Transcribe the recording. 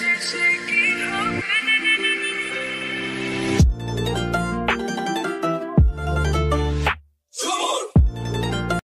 Jesus.